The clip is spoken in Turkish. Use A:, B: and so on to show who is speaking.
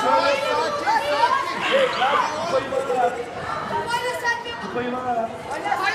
A: Şöyle sakin sakin.
B: Kupayı bana ver. Kupayı bana ver.